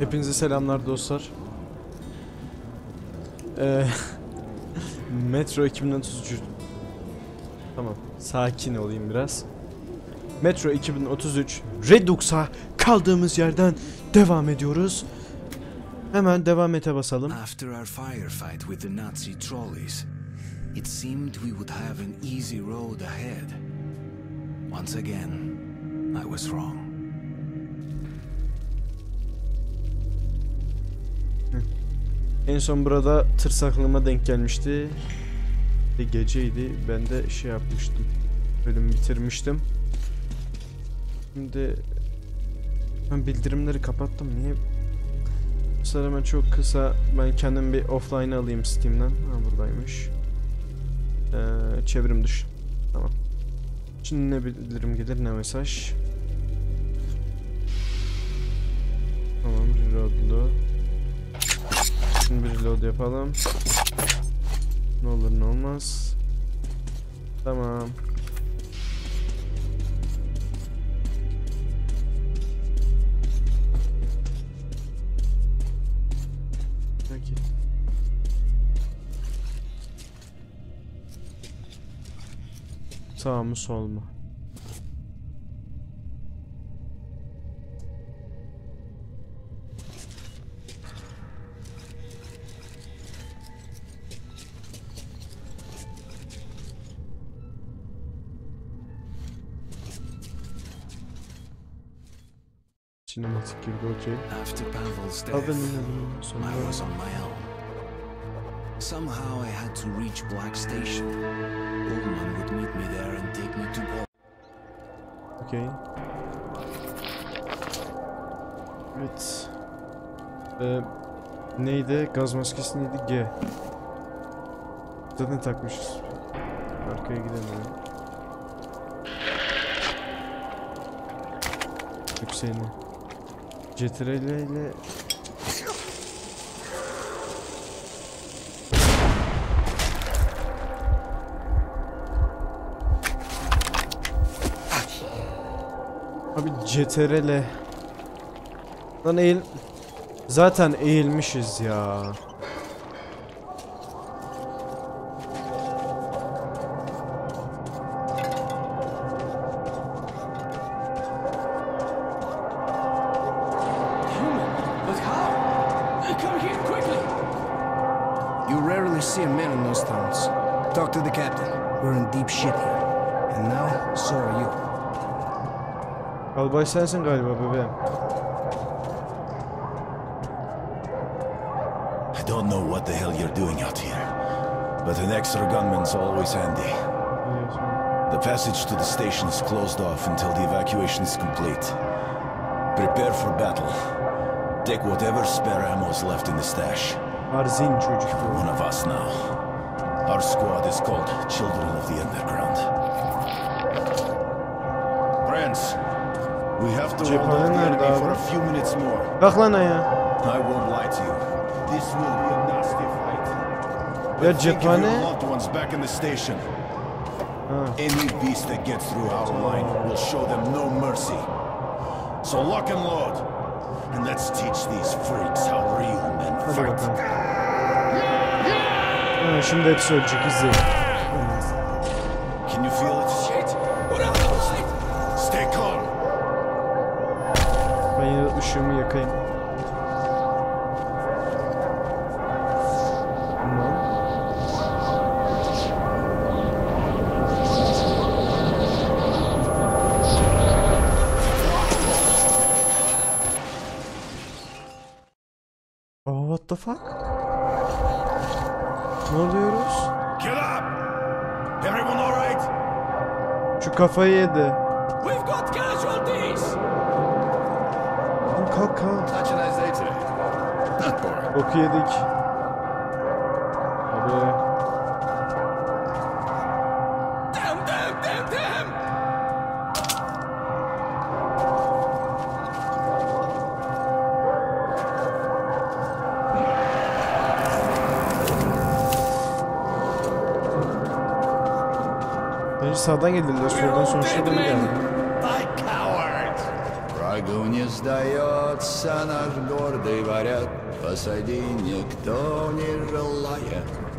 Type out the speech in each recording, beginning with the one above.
Hepinize selamlar dostlar. Ee, Metro 2033 Tamam, sakin olayım biraz. Metro 2033 Redux'a kaldığımız yerden devam ediyoruz. Hemen devam ete basalım. After our firefight with the Nazi trolleys, it seemed we would have an easy road ahead. Once again, I was wrong. En son burada tırsaklığıma denk gelmişti. Bir geceydi. Ben de şey yapmıştım. Bölüm bitirmiştim. Şimdi ben bildirimleri kapattım. Niye? Sefer hemen çok kısa ben kendim bir offline alayım Steam'den. Ha buradaymış. Ee, çevrim dışı. Tamam. Şimdi ne bildirim gelir ne mesaj. Reload yapalım. Ne olur ne olmaz. Tamam. Peki. Sağ mı sol mu? Sinematik girdi okey. Pavel'in ölümü I sonra was on my own. Somehow I had to reach Black Station. Ullman would meet me there and take me to Bo- Okey. Evet. Ee, neydi? Gaz maskesi neydi? G. Zaten takmışız. Arkaya gidemiyorum. Yükseğine. Cetrele ile Abi CTRL Lan eğil Zaten eğilmişiz ya so are you. Albay sensin galiba bebeğim I don't know what the hell you're doing out here, but an extra gunman's always handy. The passage to the station is closed off until the evacuation is complete. Prepare for battle. Take whatever spare ammo is left in the stash. Arzin çocuk One of us now. Our squad is called Children of the Underground. We have to hold off the nerede enemy for abi? a few minutes more. Kalk lan ayağa I won't lie to you. This will be a nasty fight. Ya cephane loved ones back in the station. Ha. Any beast that gets through our line will show them no mercy. So lock and load. And let's teach these freaks how real men Hadi fight. bakalım ha, Şimdi hepsi ölecek izleyin Tamam Oh what the fuck? Ne oluyoruz? Get up! Everyone all right? Şu kafayı yedi. Not boring. Boku yedik. Abi. Damn, damn, damn, damn! Bence sağdan geldiler. Soldan sonuçta bana geldi. By cowards! Where I Врагу не сдается наш гордый варяг, Посади никто не желает.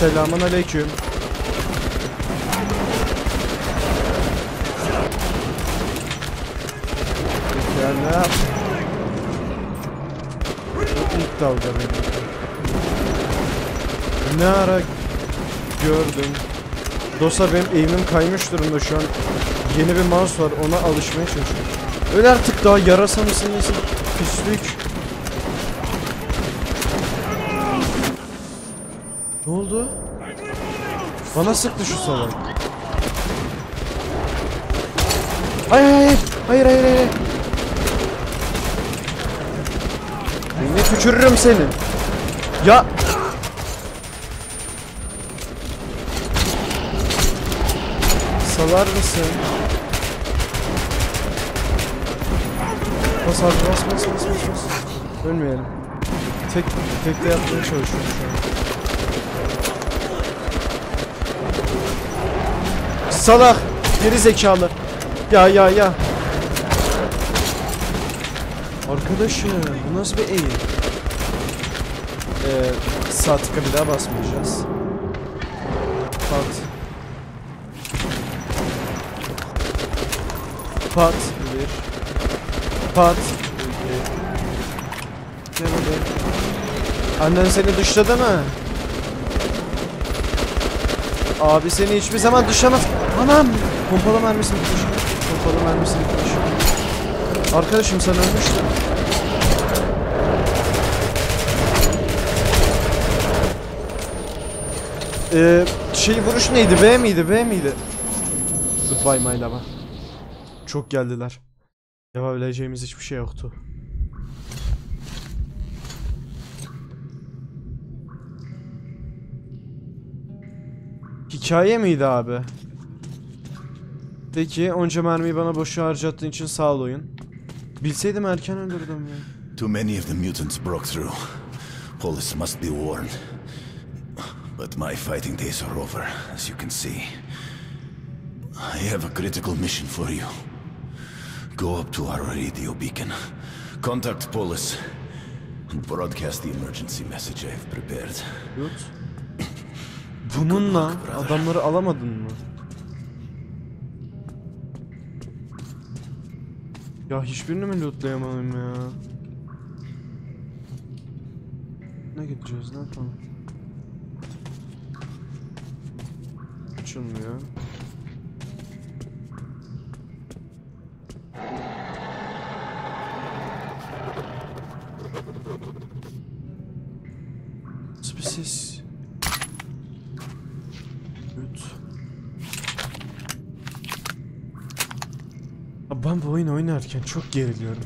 Selamun aleyküm. Bu ilk dalga benim. Ne ara gördüm. Dosa benim eğimim kaymış durumda şu an. Yeni bir mouse var ona alışmaya çalışıyorum. Öyle artık daha yarasa mısın nesin? Ne oldu? Bana sıktı şu salak. Hayır hayır hayır hayır hayır. Beni küçürürüm senin. Ya. Salar mısın? Bas abi bas bas bas bas. Ölmeyelim. Tek tek de yapmaya çalışıyorum şu an. Salak! Geri zekalı. Ya ya ya. Arkadaşım bu nasıl bir eğim? Ee, sağ tıka bir daha basmayacağız. Pat. Pat. Bir. Pat. İki. Gel hadi. Annen seni dışladı mı? Abi seni hiçbir zaman dışlamaz. Anam! Pompalı mermisi bitmiş. Pompalı mermisi bitmiş. Arkadaşım sen ölmüştün. Ee, şey vuruş neydi? B miydi? B miydi? Goodbye my lover. Çok geldiler. Yapabileceğimiz hiçbir şey yoktu. Hikaye miydi abi? Peki onca mermiyi bana boşa harcattığın için sağ ol oyun. Bilseydim erken öldürdüm ya. Too many of the mutants broke through. Polis must be warned. But my fighting days are over, as you can see. I have a critical mission for you. Go up to our radio beacon. Contact Polis. And broadcast the emergency message I have prepared. Yut. Bununla adamları alamadın mı? Ya hiçbirini mi lootlayamadım ya? Ne gideceğiz ne yapalım? Açılmıyor. Nasıl bir ses? Loot. Abi ben bu oyunu oynarken çok geriliyorum.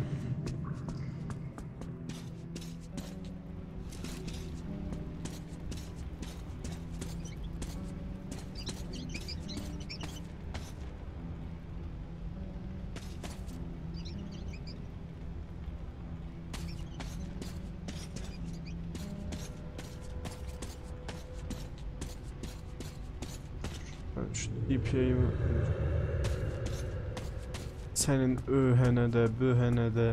Ben sənin öhənə də, böhənə də.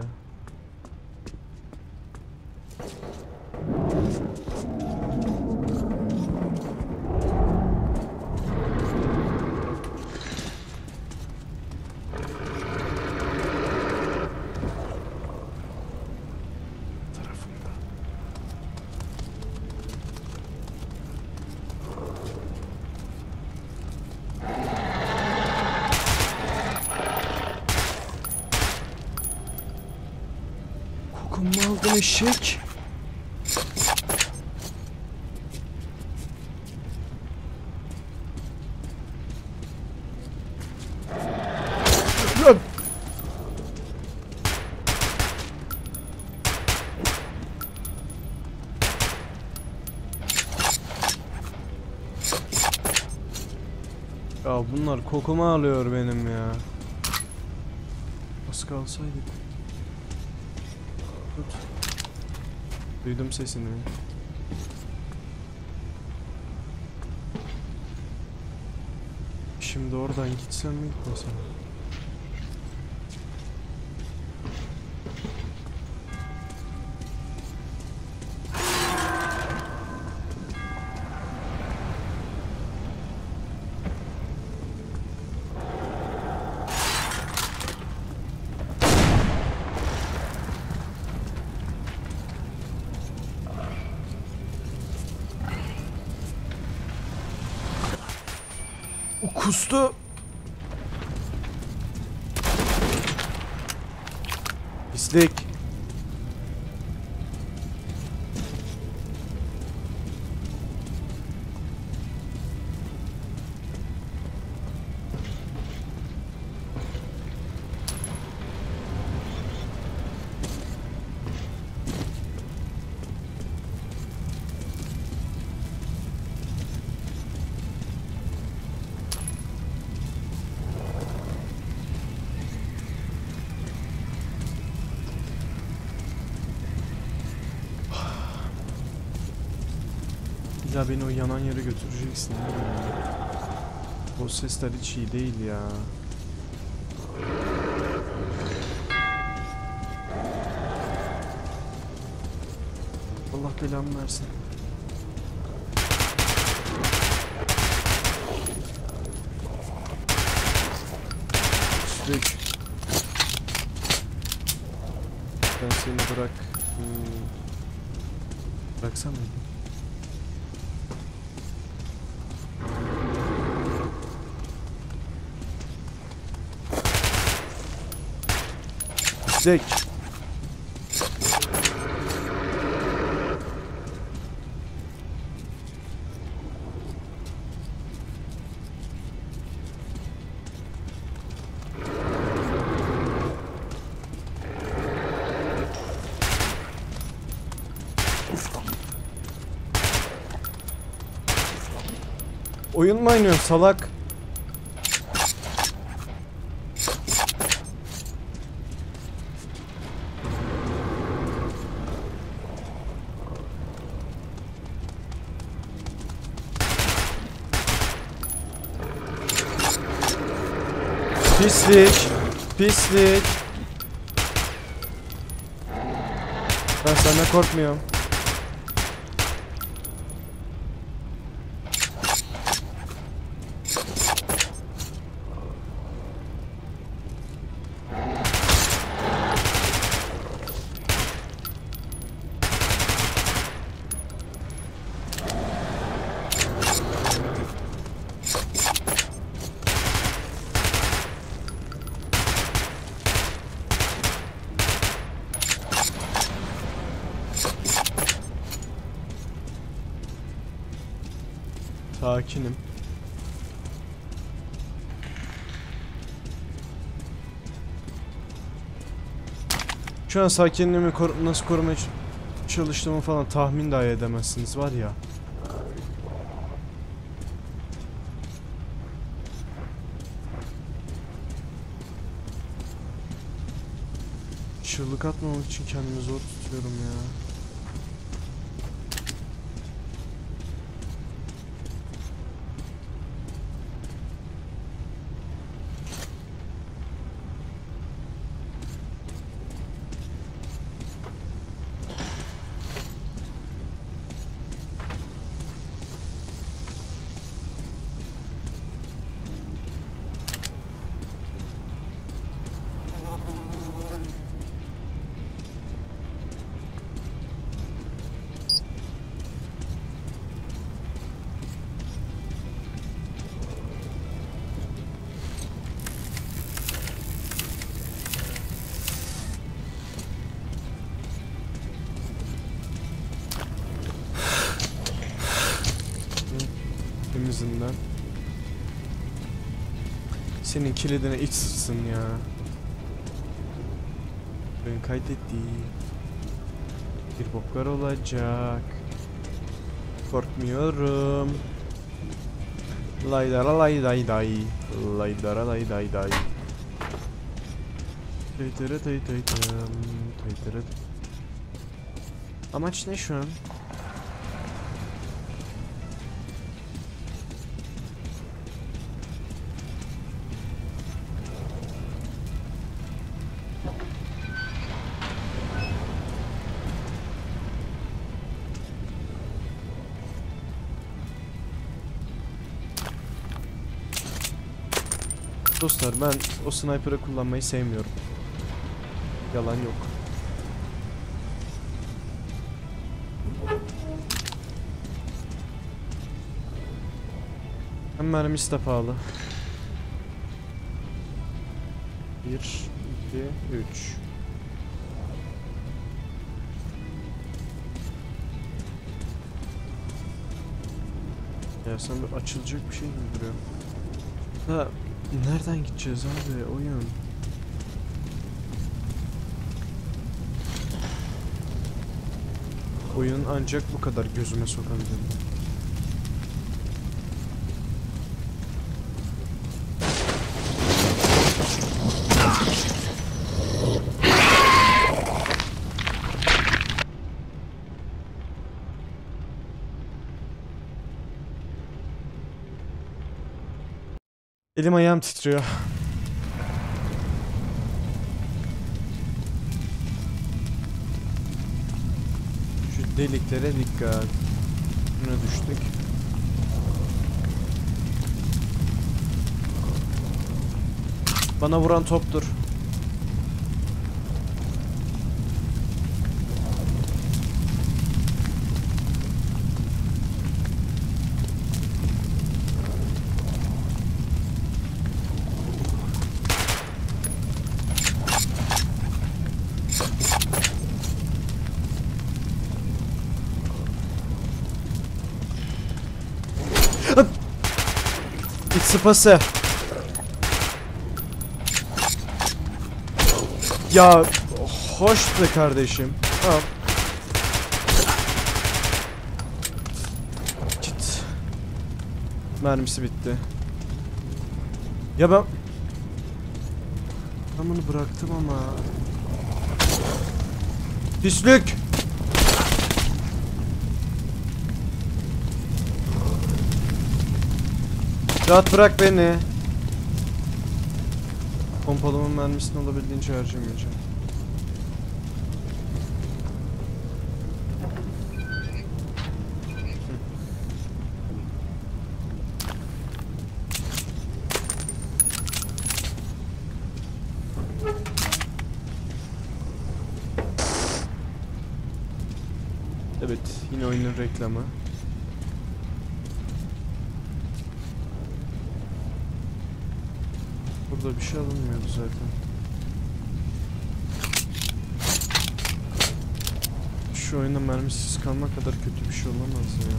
Kokumu aldın eşek. Lan! Ya bunlar kokumu alıyor benim ya. Az kalsaydık. Duydum sesini. Şimdi oradan gitsem mi gitmesem? Kustu. Pislik. Yanan yere götüreceksin. O sesler hiç iyi değil ya. Allah belamı versin. Ben seni bırak. Hmm. Bıraksam mıydım? Zek. Oyun mu oynuyorsun salak? Pislik. Pislik. Ben senden korkmuyorum. Sakinim. Şu an sakinliğimi kor- nasıl korumaya çalıştığımı falan tahmin dahi edemezsiniz var ya. Çığlık atmamak için kendimi zor tutuyorum ya. Senin kilidine iç sıçsın ya. Ben kaydetti. Bir boklar olacak. Korkmuyorum. Laydara lay day. Laydara lay day day. Taytırı tay tay tam, taytırı. Amaç ne şu an? Dostlar ben o sniper'ı kullanmayı sevmiyorum. Yalan yok. Hem mermisi de pahalı. 1, 2, 3. Ya sen bir açılacak bir şey gibi duruyor. Ha, nereden gideceğiz abi oyun? Oyun ancak bu kadar gözüme sokabilirim. Elim ayağım titriyor. Şu deliklere dikkat. Buna düştük. Bana vuran toptur. Sıpası. Ya hoş be kardeşim. Al. Git. Mermisi bitti. Ya ben... Ben bunu bıraktım ama... Pislük! Rahat bırak beni. Pompalımın mermisini olabildiğince harcamayacağım. Evet, yine oyunun reklamı. Burada bir şey alınmıyordu zaten. Şu oyunda mermisiz kalmak kadar kötü bir şey olamaz ya.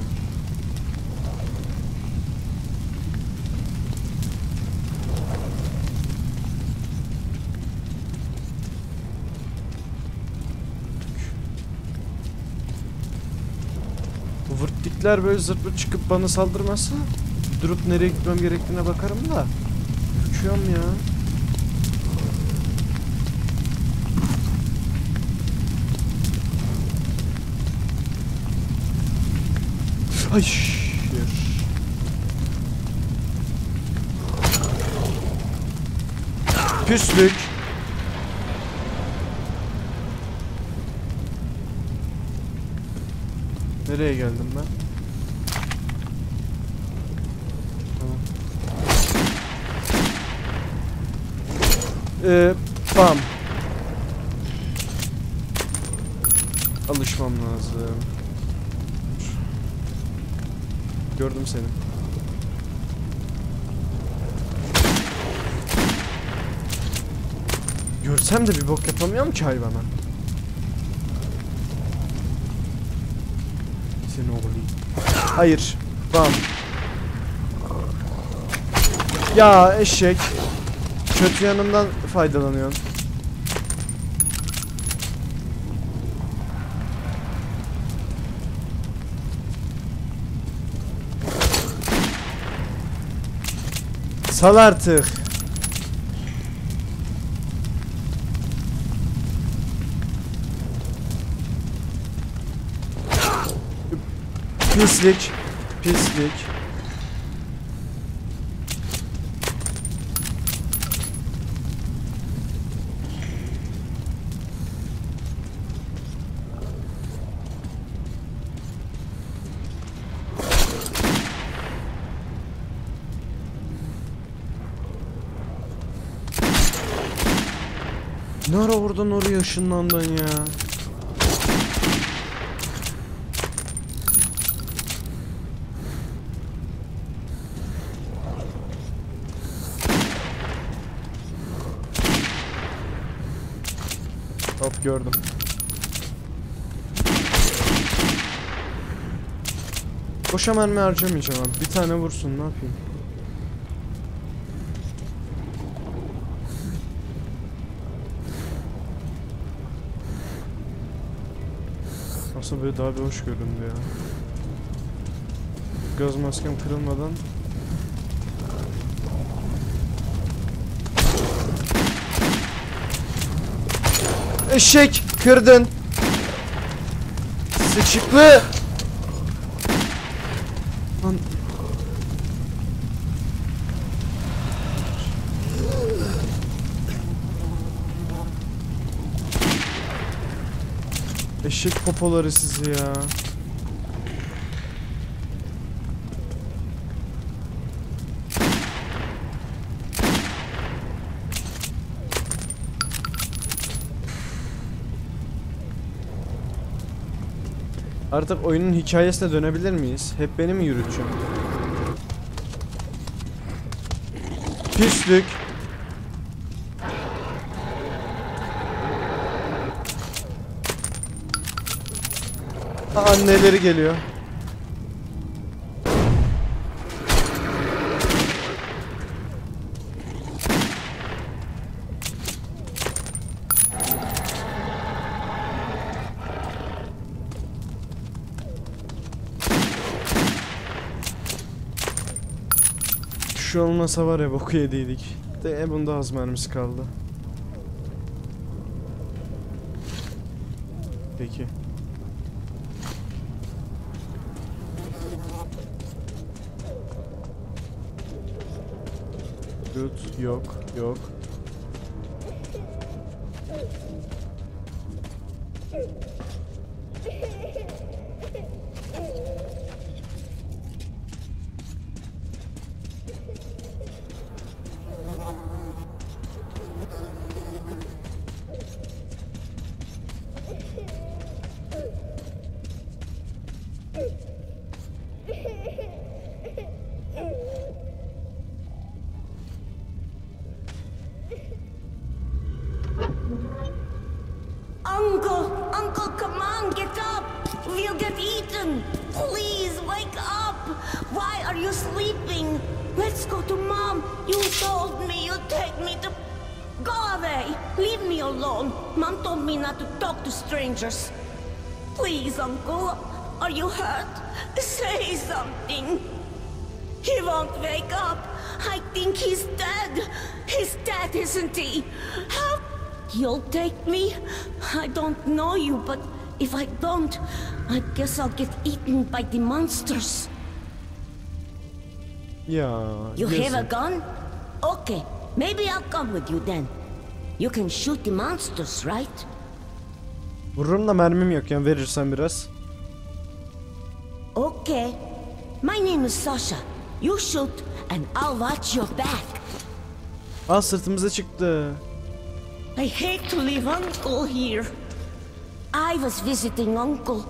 Bu vırttikler böyle zırt çıkıp bana saldırmasa durup nereye gitmem gerektiğine bakarım da. Uçuyorum ya. Hayır. Küslük. Nereye geldim ben? Ee, bam. Alışmam lazım. Gördüm seni. Görsem de bir bok yapamıyorum ki hayvana. Seni oğlu. Hayır. Bam. Ya eşek. Kötü yanımdan faydalanıyorsun. Sal artık. Pislik. Pislik. Ne ara oradan oraya ışınlandın ya? Hop gördüm. Boşa mermi harcamayacağım abi. Bir tane vursun ne yapayım? Aslında böyle daha bir hoş göründü ya. Göz maskem kırılmadan Eşek kırdın. Sıçıklı. Lan. Eşek popoları sizi ya. Artık oyunun hikayesine dönebilir miyiz? Hep beni mi yürüteceğim? Pislik. Aa, Anneleri geliyor. Şu olmasa var ya boku yediydik. De bunda az mermisi kaldı. Peki. Good. Yok. Yok. Uncle, told me you'd take me to. Go away. Leave me alone. Mom told me not to talk to strangers. Please, Uncle. Are you hurt? Say something. He won't wake up. I think he's dead. He's dead, isn't he? How? You'll take me? I don't know you, but if I don't, I guess I'll get eaten by the monsters. Yeah. You have a gun? Okay, maybe I'll come with you then. You can shoot the monsters, right? Vururum da mermim yok yani verirsen biraz. Okay. My name is Sasha. You shoot, and I'll watch your back. Aa sırtımıza çıktı. I hate to leave Uncle here. I was visiting Uncle.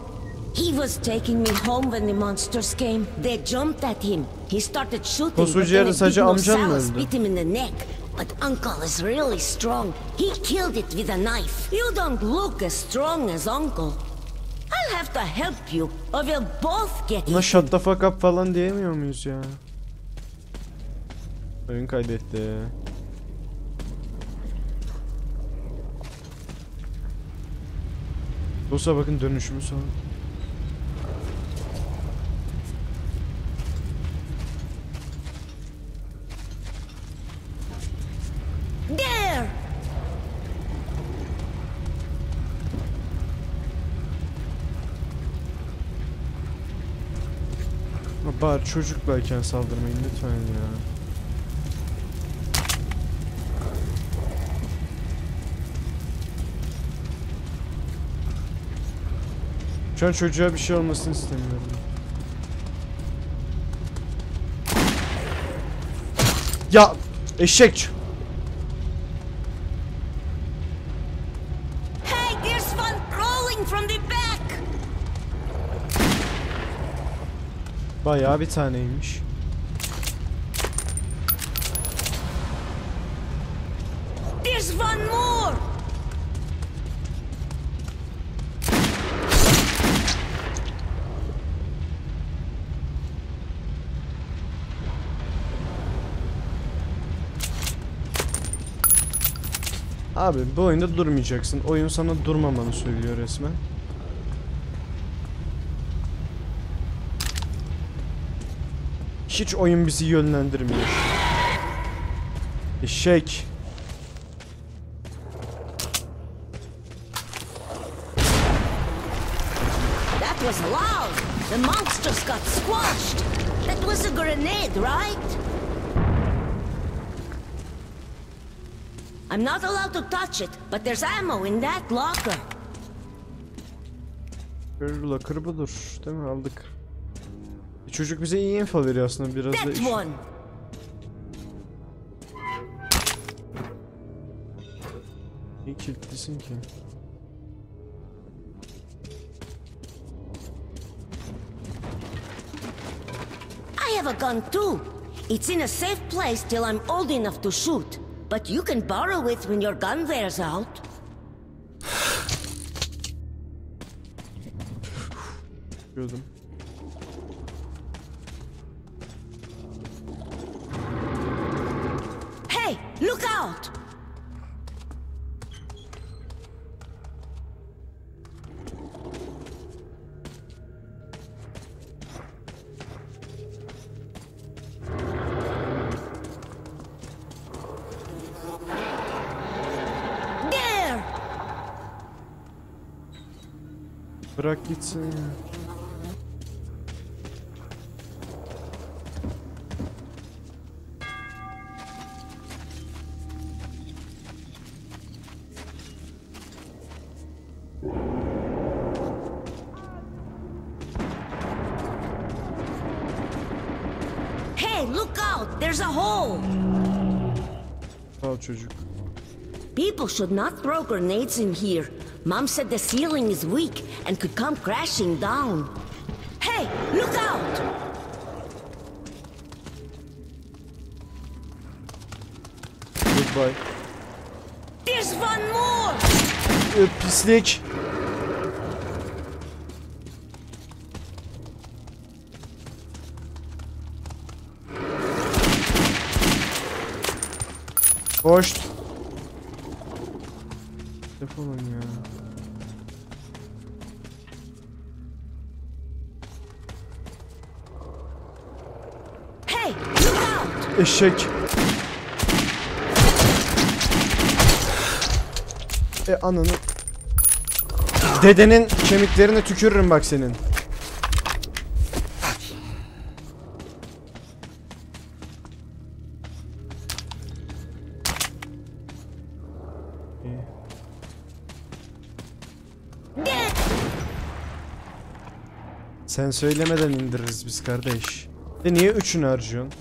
He was taking me home when the monsters came. They jumped at him. He started shooting, Koskoca sadece amcan mı öldü? bit him in the neck. But Uncle is really strong. He killed it with a knife. You don't look as strong as Uncle. I'll have to help you, or we'll both get Buna shut the fuck up falan diyemiyor muyuz ya? Oyun kaydetti. Dostlar bakın dönüşümü sonra. Bari çocuklayken saldırmayın lütfen ya. Şu an çocuğa bir şey olmasını istemiyorum. Ya eşek. Bayağı bir taneymiş. There's one more! Abi bu oyunda durmayacaksın. Oyun sana durmamanı söylüyor resmen. Hiç oyun bizi yönlendirmiyor. Eşek. That was loud! The just got squashed! That was a grenade, right? I'm not allowed to touch it, but there's ammo in that locker. Böyle kırbudur. Değil mi? Aldık. Çocuk bize iyi info veriyor aslında biraz da That iş. one! İyi kilitlisin ki. I have a gun too. It's in a safe place till I'm old enough to shoot. But you can borrow it when your gun wears out. Diyordum. Out! There! Bırak Hey, look out! There's a hole! Ol çocuk. People should not throw grenades in here. Mom said the ceiling is weak and could come crashing down. Hey, look out! Goodbye. There's one more! Pislik. Hoş. Defolun ya. Hey, look out! Eşek. E ananı. Dedenin kemiklerine tükürürüm bak senin. Sen söylemeden indiririz biz kardeş. E niye üçünü harcıyorsun?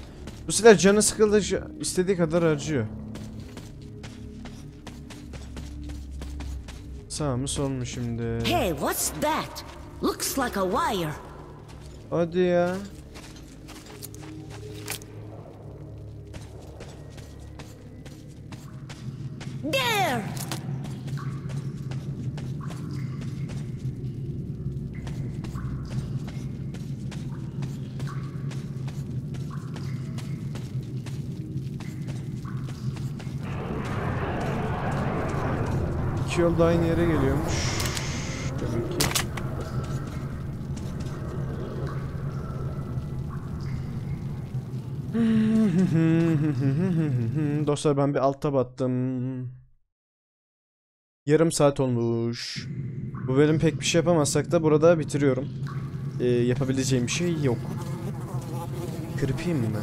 Bu silah canı sıkıldıkça istediği kadar harcıyor. Sağ mı sol mu şimdi? Hey, what's that? Looks like a wire. Hadi ya. Yol da aynı yere geliyormuş. Demek ki. Dostlar ben bir alta battım. Yarım saat olmuş. Bu bölüm pek bir şey yapamazsak da burada bitiriyorum. Ee, yapabileceğim bir şey yok. Kırpayım mı?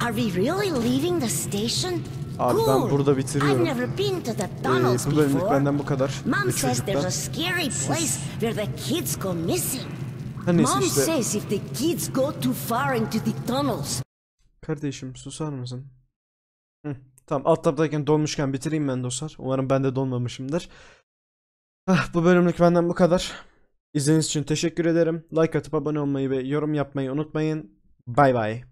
Are we really leaving the station? Abi ben burada bitiriyorum. Ee, bu bölümlük benden bu kadar. Mom says there's a scary place where the kids go missing. Neyse Mom işte. says if the kids go too far into the tunnels, Kardeşim susar mısın? Hı, tamam alt tabdayken donmuşken bitireyim ben dostlar. Umarım ben de donmamışımdır. Ah, bu bölümlük benden bu kadar. İzlediğiniz için teşekkür ederim. Like atıp abone olmayı ve yorum yapmayı unutmayın. Bay bay.